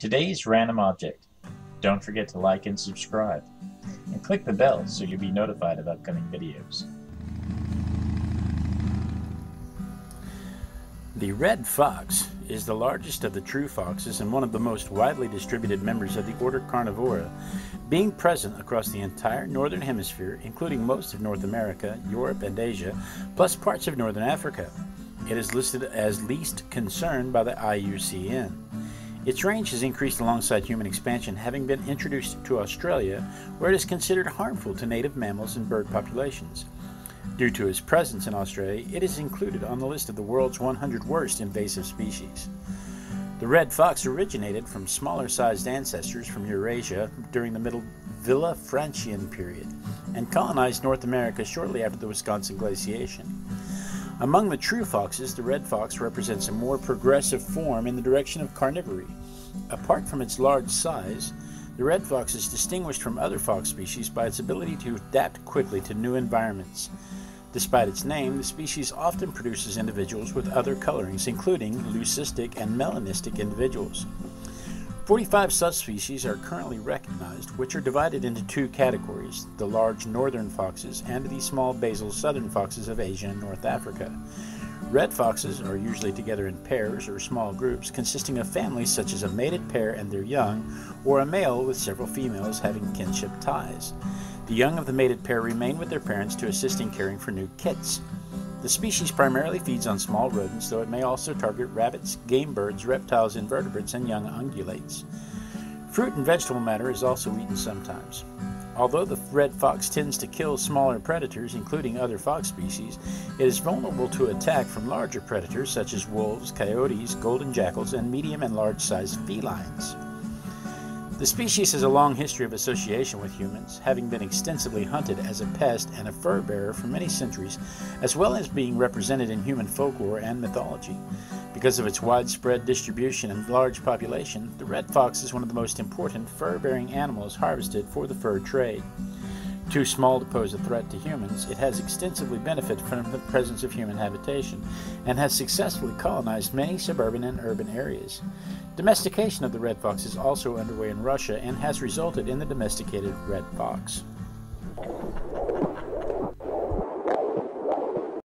Today's random object. Don't forget to like and subscribe. And click the bell so you'll be notified of upcoming videos. The red fox is the largest of the true foxes and one of the most widely distributed members of the order Carnivora, being present across the entire northern hemisphere, including most of North America, Europe, and Asia, plus parts of northern Africa. It is listed as least concern by the IUCN. Its range has increased alongside human expansion, having been introduced to Australia, where it is considered harmful to native mammals and bird populations. Due to its presence in Australia, it is included on the list of the world's 100 worst invasive species. The red fox originated from smaller sized ancestors from Eurasia during the Middle Villafranchian period and colonized North America shortly after the Wisconsin glaciation. Among the true foxes, the red fox represents a more progressive form in the direction of carnivory. Apart from its large size, the red fox is distinguished from other fox species by its ability to adapt quickly to new environments. Despite its name, the species often produces individuals with other colorings, including leucistic and melanistic individuals. 45 subspecies are currently recognized, which are divided into two categories the large northern foxes and the small basal southern foxes of Asia and North Africa. Red foxes are usually together in pairs or small groups consisting of families such as a mated pair and their young, or a male with several females having kinship ties. The young of the mated pair remain with their parents to assist in caring for new kits. The species primarily feeds on small rodents, though it may also target rabbits, game birds, reptiles, invertebrates, and young ungulates. Fruit and vegetable matter is also eaten sometimes. Although the red fox tends to kill smaller predators, including other fox species, it is vulnerable to attack from larger predators such as wolves, coyotes, golden jackals, and medium and large sized felines. The species has a long history of association with humans, having been extensively hunted as a pest and a fur bearer for many centuries, as well as being represented in human folklore and mythology. Because of its widespread distribution and large population, the red fox is one of the most important fur bearing animals harvested for the fur trade. Too small to pose a threat to humans, it has extensively benefited from the presence of human habitation and has successfully colonized many suburban and urban areas. Domestication of the red fox is also underway in Russia and has resulted in the domesticated red fox.